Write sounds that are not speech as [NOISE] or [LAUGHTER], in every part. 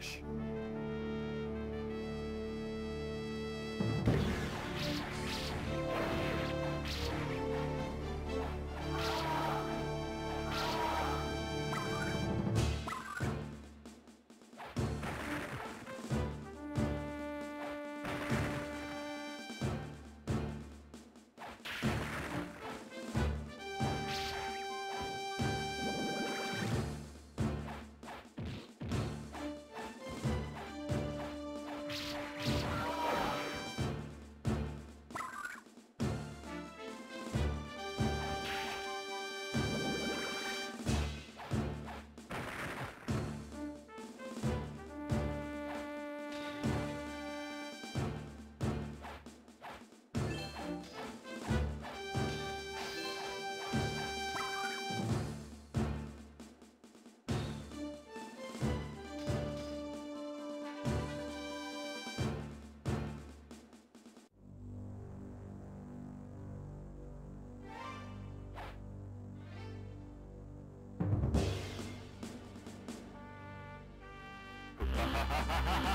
Smash. Level [LAUGHS] up.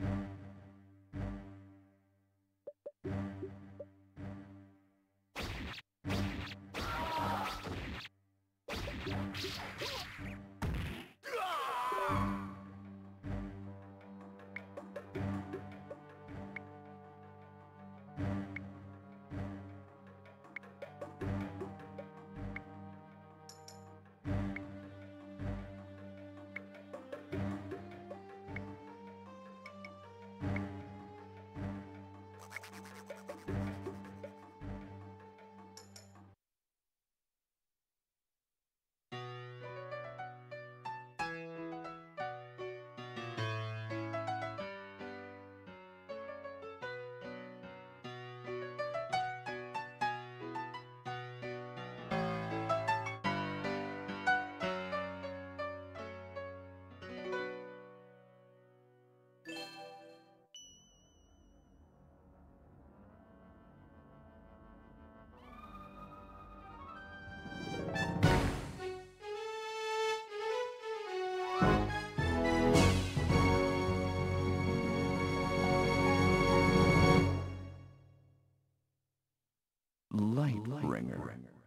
Bye. Lightbringer.